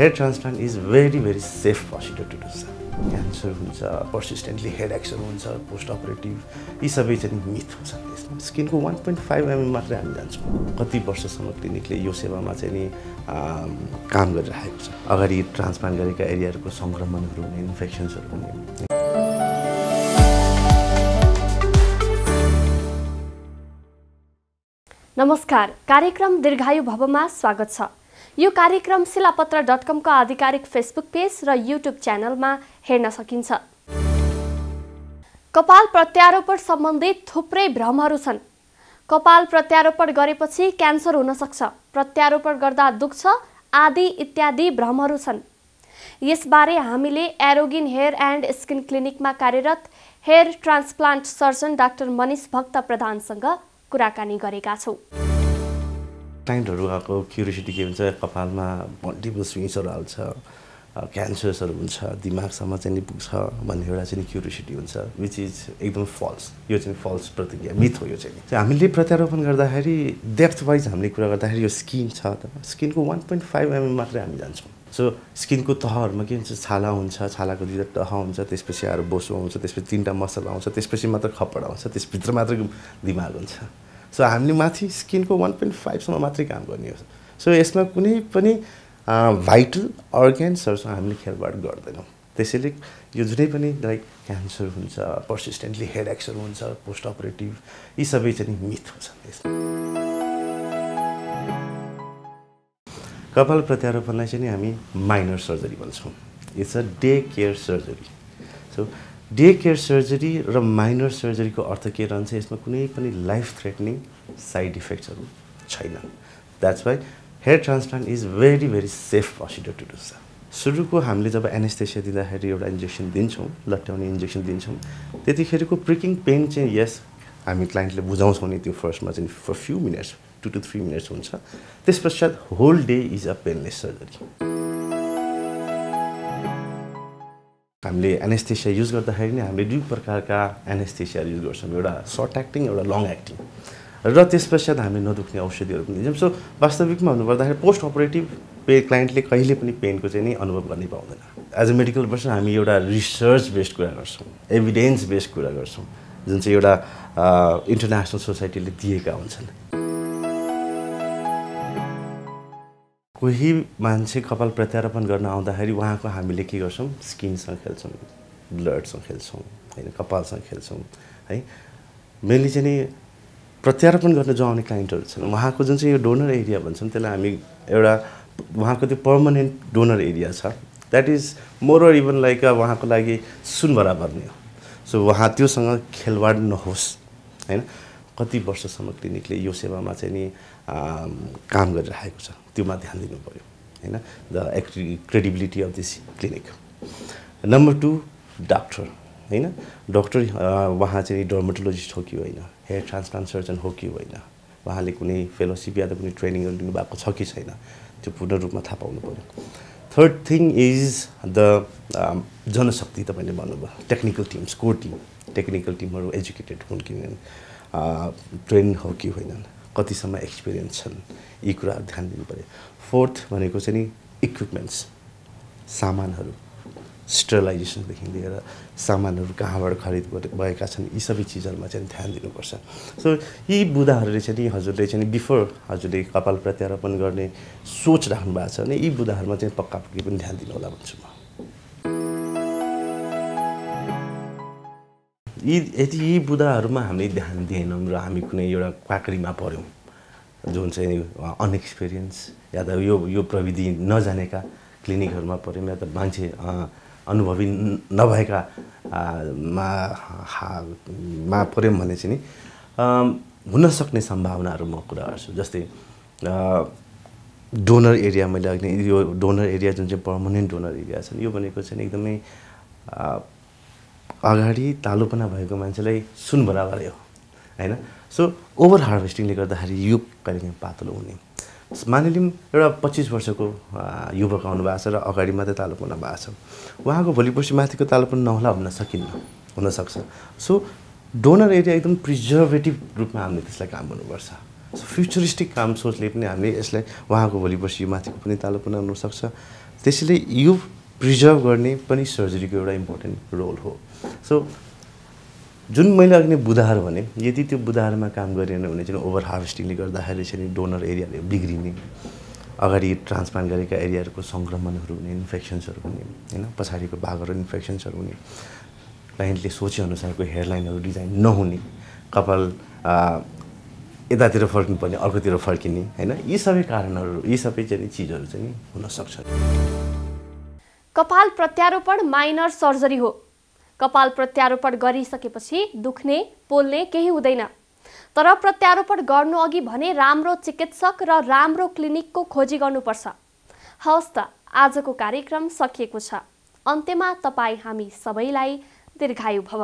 Hair transplant is very very safe procedure to do sir cancer हुन्छ persistently head एक्सर हुन्छ post operative यी सबै चाहिँ मिथ हुन्छ त्यसमा। स्किनको वान पोइन्ट फाइभ एमएम मात्रै हामी जान्छौँ। कति वर्षसम्म क्लिनिकले यो सेवामा चाहिँ नि काम गरिरहेको छ। अगाडि ट्रान्सप्लान्ट गरेका एरियाहरूको सङ्क्रमणहरू हुने इन्फेक्सन्सहरू हुने। नमस्कार। कार्यक्रम दीर्घायु भवमा स्वागत छ। यो कार्यक्रम शिलापत्र डट कमको आधिकारिक फेसबुक पेज र युट्युब च्यानलमा हेर्न सकिन्छ। कपाल प्रत्यारोपण सम्बन्धित थुप्रै भ्रमहरू छन्। कपाल प्रत्यारोपण गरेपछि क्यान्सर हुन सक्छ प्रत्यारोपण गर्दा दुख्छ आदि इत्यादि भ्रमहरू छन्। यसबारे हामीले एरोगिन हेयर एन्ड स्किन क्लिनिकमा कार्यरत hair transplant surgeon doctor Manish Bhakta प्रधानसँग कुराकानी गरेका छौँ। क्लाइन्टहरूको क्युरियोसिटी के हुन्छ कपालमा मल्टिपल स्विङ्सहरू हाल्छ क्यान्सर्सहरू हुन्छ दिमागसम्म चाहिँ नि पुग्छ भन्ने एउटा चाहिँ क्युरियोसिटी हुन्छ विच इज एकदम फल्स यो चाहिँ फल्स प्रतिक्रिया मिथ हो यो चाहिँ। हामीले प्रत्यारोपण गर्दाखेरि डेप्थ वाइज हामीले कुरा गर्दाखेरि यो स्किन छ त स्किनको वान पोइन्ट फाइभ एमएम मात्रै हामी जान्छौँ। सो स्किनको तहहरूमा के हुन्छ छाला हुन्छ छालाको दुईवटा तह हुन्छ त्यसपछि आएर बोसो आउँछ त्यसपछि तिनवटा मसल आउँछ त्यसपछि मात्र खप्पड आउँछ त्यसभित्र मात्र दिमाग हुन्छ। सो हामीले माथि स्किनको वान पोइन्ट फाइभसम्म मात्रै काम गर्ने हो। सो यसमा कुनै पनि भाइटल अर्ग्यान्सहरूसँग हामीले खेलबाड गर्दैनौँ। त्यसैले यो जुनै पनि लाइक क्यान्सर हुन्छ पर्सिस्टेन्टली हेड एक्सर हुन्छ पोस्ट अपरेटिभ यी सबै चाहिँ मिथ हुन्छ यसमा। कपाल प्रत्यारोपणलाई चाहिँ हामी माइनर सर्जरी भन्छौँ। It's a day care surgery so day care surgery र माइनर सर्जरीको अर्थ के रहन्छ? यसमा कुनै पनि लाइफ थ्रेटनिङ साइड इफेक्ट्सहरू छैन। That's why hair transplant is very very safe procedure to do sir सुरुको हामीले जब एनेस्थेसिया दिँदाखेरि एउटा इन्जेक्सन दिन्छौँ लट्याउने इन्जेक्सन दिन्छौँ त्यतिखेरको प्रिकिङ पेन चाहिँ यस हामी क्लाइन्टले बुझाउँछौँ नि त्यो फर्स्टमा चाहिँ for few minutes two to three minutes हुन्छ। त्यस पश्चात whole day is a painless surgery हामीले एनेस्थेसिया युज गर्दाखेरि नै हामीले दुई प्रकारका एनेस्थेसिया युज गर्छौँ। एउटा सर्ट एक्टिङ एउटा लङ एक्टिङ र त्यस पश्चात हामीले नदुख्ने औषधिहरू पनि दिन्छौँ। सो वास्तविकमा भन्नुपर्दाखेरि पोस्ट अपरेटिभ पे क्लाइन्टले कहिले पनि पेनको चाहिँ नै अनुभव गर्नै पाउँदैन। एज अ मेडिकल पर्सन हामी एउटा रिसर्च बेस्ड कुरा गर्छौँ। एभिडेन्स बेस्ड कुरा गर्छौँ। जुन चाहिँ एउटा इन्टरनेसनल सोसाइटीले दिएका हुन्छन्। कोही मान्छे कपाल प्रत्यारोपण गर्न आउँदाखेरि उहाँको हामीले के गर्छौँ? स्किनसँग खेल्छौँ ब्लडसँग खेल्छौँ होइन कपालसँग खेल्छौँ है। मेनली चाहिँ नि प्रत्यारोपण गर्न जो आउने क्लाइन्टहरू छन् उहाँको जुन चाहिँ यो डोनर एरिया भन्छौँ त्यसलाई हामी एउटा उहाँको त्यो पर्मानेन्ट डोनर एरिया छ। That is more even like उहाँको लागि सुन बराबर नै हो। सो उहाँ त्योसँग खेलवाड नहोस् होइन। कति वर्षसम्म क्लिनिकले यो सेवामा चाहिँ नि काम गरिरहेको छ? त्योमा ध्यान दिनु पऱ्यो होइन? The एक्टि credibility of this clinic. Number two doctor होइन? डक्टर उहाँ चाहिँ डर्मेटोलोजिस्ट हो कि होइन? हेयर ट्रान्सप्लान्ट सर्जन हो कि होइन? उहाँले कुनै फेलोसिप या त कुनै ट्रेनिङहरू लिनुभएको छ कि छैन? त्यो पूर्ण रूपमा थाहा पाउनु पऱ्यो थर्ड थिङ इज द जनशक्ति तपाईँले भन्नुभयो। Technical teams core team. Technical टिमहरू एजुकेटेड हुन् कि ट्रेन हो कि होइनन्? कतिसम्म एक्सपिरियन्स छन्? यी कुराहरू ध्यान दिनु पऱ्यो फोर्थ भनेको चाहिँ नि इक्विपमेन्ट्स सामानहरू स्टरलाइजेसनदेखि लिएर सामानहरू कहाँबाट खरिद भएका छन्? यी सबै चिजहरूमा चाहिँ ध्यान दिनुपर्छ। सो यी बुदाहरूले चाहिँ नि हजुरले चाहिँ बिफोर हजुरले कपाल प्रत्यारोपण गर्ने सोच राख्नु भएको छ भने यी बुदाहरूमा चाहिँ पक्का पक्की पनि ध्यान दिनु होला भन्छु म। यी यदि यी बुदाहरूमा हामीले ध्यान दिएनौँ र हामी कुनै एउटा क्वाकरीमा पऱ्यौँ जुन चाहिँ अनएक्सपिरियन्स या त यो यो प्रविधि नजानेका क्लिनिकहरूमा पऱ्यौँ या त मान्छे अनुभवी नभएका मा मा पऱ्यौँ भने चाहिँ नि हुनसक्ने सम्भावनाहरू म कुरा गर्छु। जस्तै डोनर एरिया मैले अघि यो डोनर एरिया जुन चाहिँ पर्मनेन्ट डोनर एरिया छ यो भनेको चाहिँ एकदमै अगाडि तालुपना भएको मान्छेलाई सुन बराबरै हो होइन? सो ओभर हार्भेस्टिङले गर्दाखेरि यो कहिलेकाहीँ पातलो हुने। मानिलिउँ एउटा पच्चिस वर्षको युवक आउनु भएको छ र अगाडि मात्रै तालुपना भएको छ। उहाँको भोलि पर्सि माथिको तालुपना नहोला भन्न सकिन्न हुनसक्छ। सो डोनर एरिया एकदम प्रिजर्भेटिभ रूपमा हामीले त्यसलाई काम गर्नुपर्छ। सो फ्युचरिस्टिक काम सोचले पनि हामीले यसलाई उहाँको भोलि पर्सि माथिको पनि तालुपना हुनसक्छ। त्यसैले यो प्रिजर्भ गर्ने पनि सर्जरीको एउटा इम्पोर्टेन्ट रोल हो. सो जुन मैले अघि नै बुधार भने यदि त्यो बुधारमा काम गरेन भने चाहिँ ओभर हार्भेस्टिङले गर्दाखेरि चाहिँ नोनर एरियाले बिग्रिने अगाडि ट्रान्सप्लान्ट गरेका एरियाहरूको सङ्क्रमणहरू हुने इन्फेक्सन्सहरू हुने होइन पछाडिको भागहरू इन्फेक्सन्सहरू हुने क्लाइन्टले सोचेअनुसारको हेयरलाइनहरू डिजाइन नहुने कपाल यतातिर फर्किनुपर्ने अर्कोतिर फर्किने होइन यी सबै कारणहरू यी सबै चाहिँ चिजहरू चाहिँ हुनसक्छ कपाल प्रत्यारोपण माइनर सर्जरी हो। कपाल प्रत्यारोपण गरिसकेपछि दुख्ने पोल्ने केही हुँदैन। तर प्रत्यारोपण गर्नु अघि भने राम्रो चिकित्सक र राम्रो क्लिनिकको खोजी गर्नुपर्छ। हवस् त आजको कार्यक्रम सकिएको छ। अन्त्यमा तपाईँ हामी सबैलाई दीर्घायु भव।